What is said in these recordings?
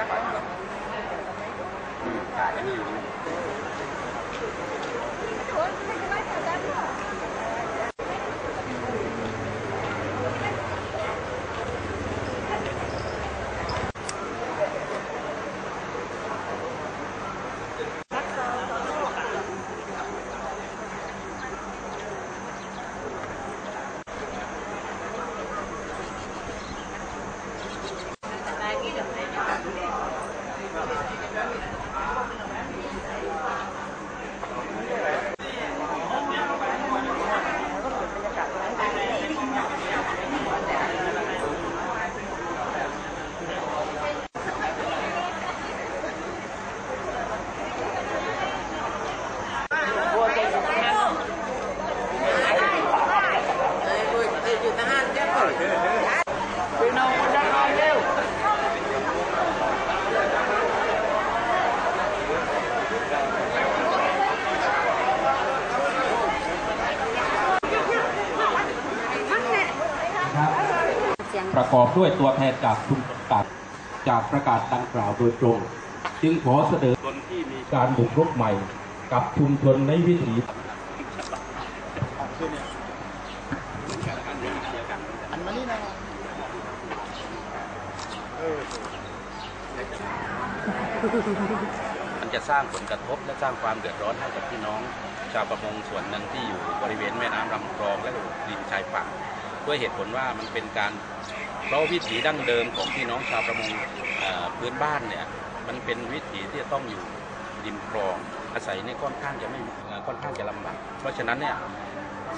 จะขอ ประกอบด้วยตัวแทนจากชุนตัดจากประกาศดังกล่าวโดยตรง จึงขอเสนอที่มีการบุกรุกใหม่ กับชุมชนในวิถี มันจะสร้างผลกระทบและสร้างความเดือดร้อนให้กับพี่น้อง ชาวประมงส่วนหนึ่งที่อยู่บริเวณแม่น้ำลำคลองและริมชายฝั่งด้วยเหตุผลว่ามันเป็นการเพราะวิถีดั้งเดิมของพี่น้องชาวประมงพื้นบ้านเนี่ยมันเป็นวิถีที่จะต้องอยู่ริมคลองอาศัยเนี่ยค่อนข้างจะไม่ค่อนข้างจะลำบากเพราะฉะนั้นเนี่ย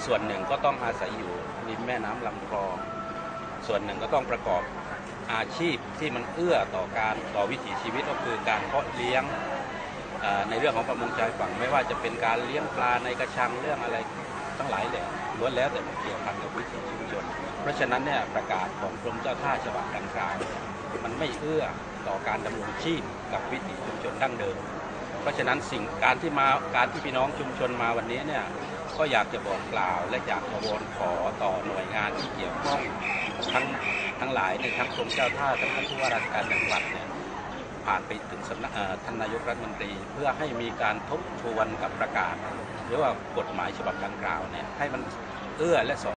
ส่วนหนึ่งก็ต้องอาศัยอยู่ริมแม่น้ำลำคลอง ส่วนหนึ่งก็ต้องประกอบ อาชีพที่มันเอื้อต่อการต่อวิถีชีวิตก็คือการเพาะเลี้ยงในเรื่องของประมงชายฝั่งไม่ว่าจะเป็นการเลี้ยงปลาในกระชังเรื่องอะไรทั้งหลายแหล่ล้วนแล้วแต่เกี่ยวพันกับวิถีชุมชน เพราะฉะนั้นเนี่ยประกาศของกรมเจ้าท่าฉบับดังกล่าวมันไม่เอื้อต่อการดำรงชีพกับวิถีชุมชนดั้งเดิม เพราะฉะนั้นสิ่งการที่มาการที่พี่น้องชุมชนมาวันนี้เนี่ยก็อยากจะบอกกล่าวและอยากจะวอนขอต่อหน่วยงานที่เกี่ยวข้องทั้ง ทั้งหลายในทั้งกรมเจ้าท่าทั้งท่านผู้ว่าราชการจังหวัดเนี่ยผ่านไปถึงสำนักท่านนายกรัฐมนตรี เพื่อให้มีการทบทวนกับประกาศ หรือว่ากฎหมายฉบับดังกล่าวเนี่ยให้มันเอื้อและสอ